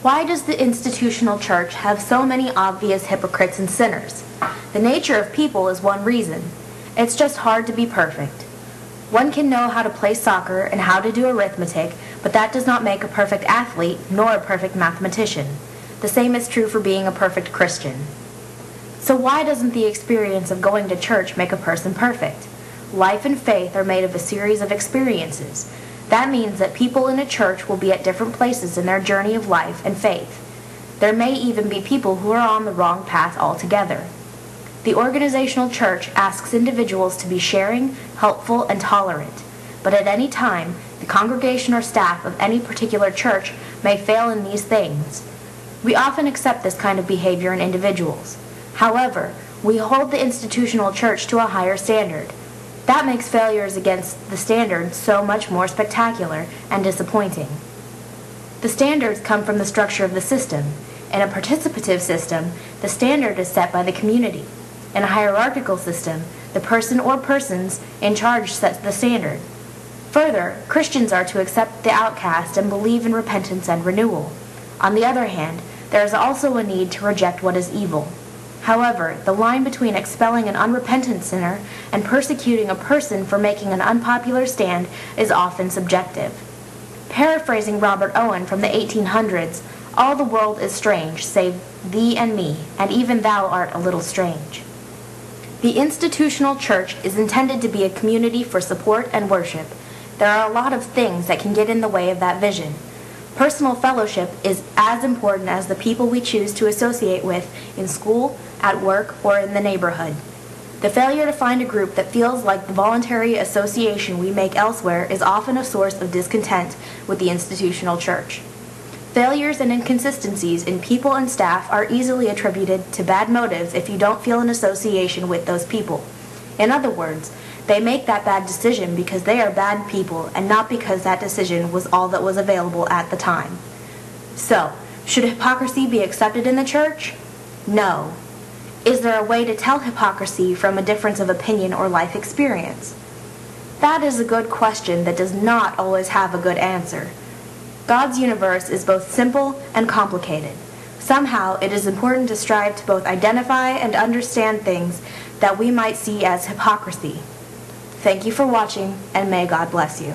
Why does the institutional church have so many obvious hypocrites and sinners? The nature of people is one reason. It's just hard to be perfect. One can know how to play soccer and how to do arithmetic, but that does not make a perfect athlete nor a perfect mathematician. The same is true for being a perfect Christian. So why doesn't the experience of going to church make a person perfect? Life and faith are made of a series of experiences. That means that people in a church will be at different places in their journey of life and faith. There may even be people who are on the wrong path altogether. The organizational church asks individuals to be sharing, helpful, and tolerant. But at any time, the congregation or staff of any particular church may fail in these things. We often accept this kind of behavior in individuals. However, we hold the institutional church to a higher standard. That makes failures against the standard so much more spectacular and disappointing. The standards come from the structure of the system. In a participative system, the standard is set by the community. In a hierarchical system, the person or persons in charge sets the standard. Further, Christians are to accept the outcast and believe in repentance and renewal. On the other hand, there is also a need to reject what is evil. However, the line between expelling an unrepentant sinner and persecuting a person for making an unpopular stand is often subjective. Paraphrasing Robert Owen from the 1800s, all the world is strange, save thee and me, and even thou art a little strange. The institutional church is intended to be a community for support and worship. There are a lot of things that can get in the way of that vision. Personal fellowship is as important as the people we choose to associate with in school, at work, or in the neighborhood. The failure to find a group that feels like the voluntary association we make elsewhere is often a source of discontent with the institutional church. Failures and inconsistencies in people and staff are easily attributed to bad motives if you don't feel an association with those people. In other words, they make that bad decision because they are bad people and not because that decision was all that was available at the time. So, should hypocrisy be accepted in the church? No. Is there a way to tell hypocrisy from a difference of opinion or life experience? That is a good question that does not always have a good answer. God's universe is both simple and complicated. Somehow, it is important to strive to both identify and understand things that we might see as hypocrisy. Thank you for watching, and may God bless you.